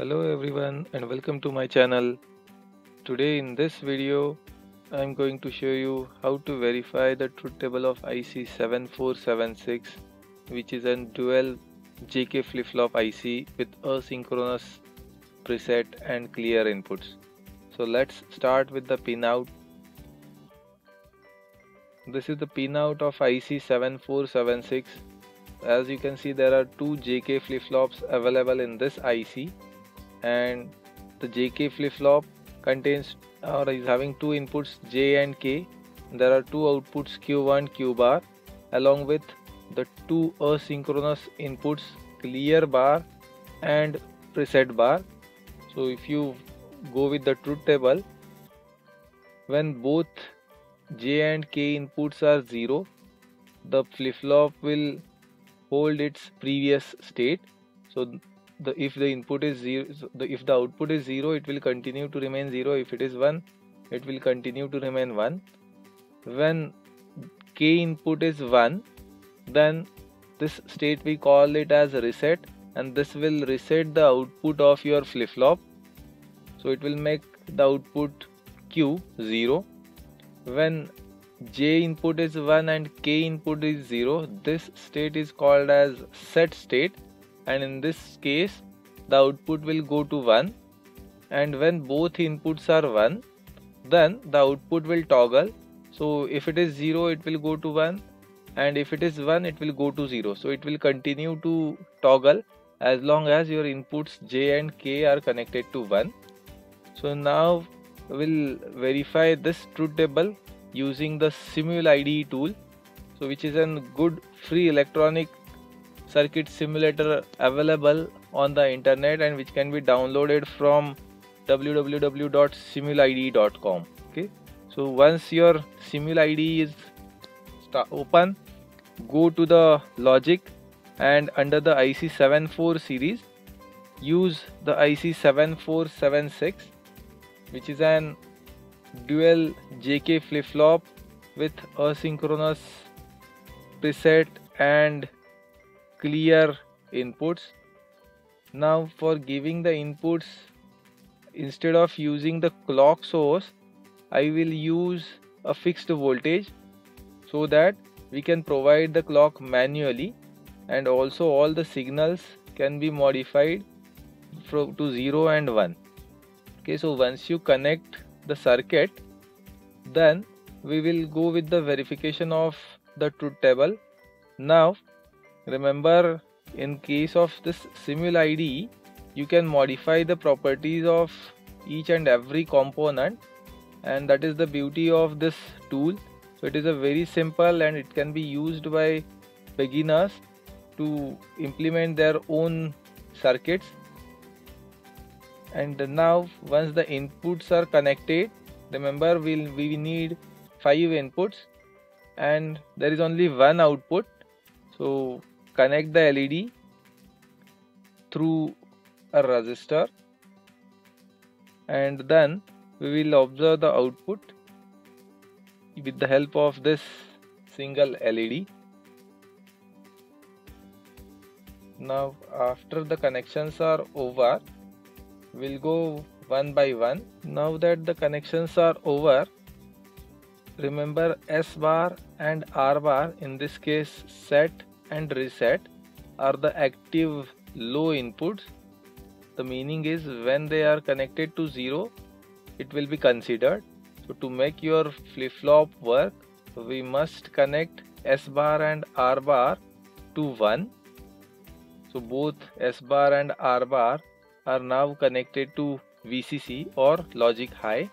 Hello everyone and welcome to my channel. Today in this video I am going to show you how to verify the truth table of IC7476 which is a dual JK flip-flop IC with asynchronous preset and clear inputs. So let's start with the pinout. This is the pinout of IC7476 as you can see there are two JK flip-flops available in this IC and the JK flip-flop contains or is having two inputs J and K. There are two outputs Q1 Q bar along with the two asynchronous inputs clear bar and preset bar. So if you go with the truth table when both J and K inputs are 0 the flip-flop will hold its previous state. So the if the input is zero the if the output is zero it will continue to remain zero. If it is one it will continue to remain one. When k input is one then this state we call it as reset and this will reset the output of your flip-flop. So it will make the output q 0 when j input is 1 and k input is 0 this state is called as set state and in this case the output will go to 1 and when both inputs are 1 then the output will toggle. So if it is 0 it will go to 1 and if it is 1 it will go to 0 so it will continue to toggle as long as your inputs j and k are connected to 1 so now we'll verify this truth table using the SimulIDE tool so which is a good free electronic circuit simulator available on the internet and which can be downloaded from www.simulide.com okay? So once your simulid is open go to the logic and under the IC74 series use the IC7476 which is an dual JK flip-flop with asynchronous preset and clear inputs. Now for giving the inputs instead of using the clock source I will use a fixed voltage so that we can provide the clock manually and also all the signals can be modified from to 0 and 1 okay so once you connect the circuit then we will go with the verification of the truth table. Now remember in case of this SimulIDE you can modify the properties of each and every component and that is the beauty of this tool. So it is a very simple and it can be used by beginners to implement their own circuits. And now once the inputs are connected remember we'll we need five inputs and there is only one output. So connect the LED through a resistor and then we will observe the output with the help of this single LED. Now after the connections are over we'll go one by one. Now that the connections are over remember S bar and R bar in this case set and reset are the active low inputs. The meaning is when they are connected to 0 it will be considered. So to make your flip-flop work we must connect S bar and R bar to 1 so both S bar and R bar are now connected to VCC or logic high.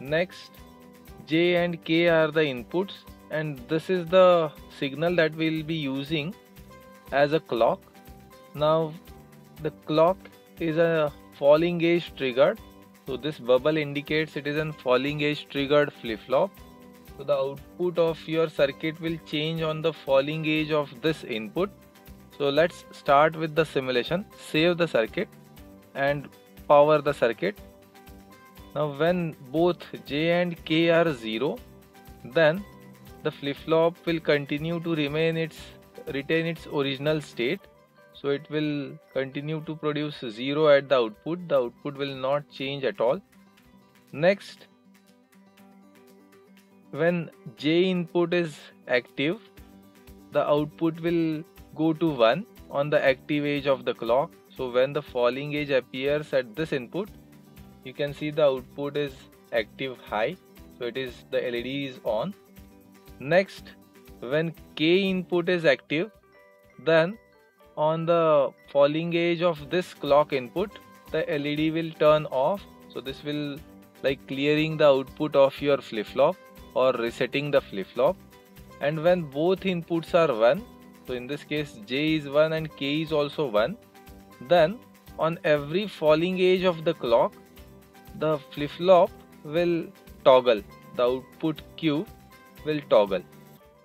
Next J and K are the inputs and this is the signal that we'll be using as a clock. Now the clock is a falling edge triggered. So this bubble indicates it is a falling edge triggered flip-flop. So the output of your circuit will change on the falling edge of this input. So let's start with the simulation. Save the circuit and power the circuit. Now when both J and K are 0 then the flip-flop will continue to remain its retain its original state. So it will continue to produce 0 at the output. The output will not change at all. Next when J input is active the output will go to 1 on the active edge of the clock. So when the falling edge appears at this input you can see the output is active high. So it is the LED is on next when K input is active then on the falling edge of this clock input the LED will turn off. So this will like clearing the output of your flip-flop or resetting the flip-flop. And when both inputs are 1 so in this case J is 1 and K is also 1 then on every falling edge of the clock the flip-flop will toggle the output Q will toggle.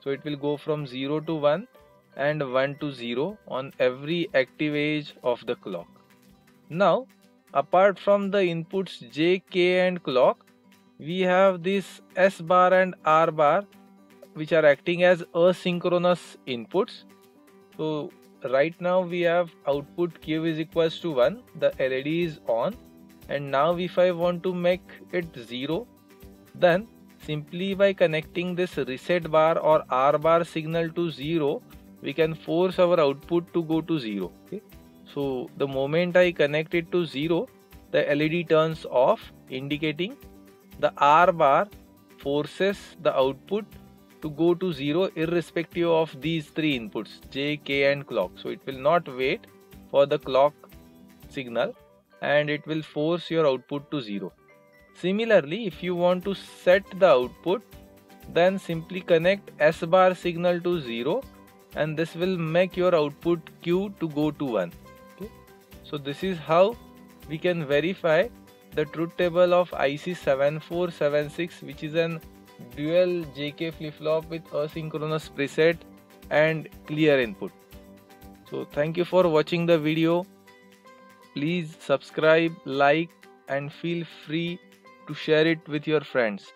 So it will go from 0 to 1 and 1 to 0 on every active edge of the clock. Now apart from the inputs J, K and clock we have this S bar and R bar which are acting as asynchronous inputs. So right now we have output Q is equals to 1 the LED is on and now if I want to make it 0 then simply by connecting this reset bar or R bar signal to 0 we can force our output to go to 0 okay? so the moment I connect it to 0 the LED turns off indicating the R bar forces the output to go to 0 irrespective of these three inputs J, K and clock. So it will not wait for the clock signal and it will force your output to 0. Similarly, if you want to set the output then simply connect S bar signal to 0 and this will make your output Q to go to 1. Okay? So this is how we can verify the truth table of IC7476 which is an dual JK flip-flop with asynchronous preset and clear input. So thank you for watching the video. Please subscribe, like and feel free to share it with your friends.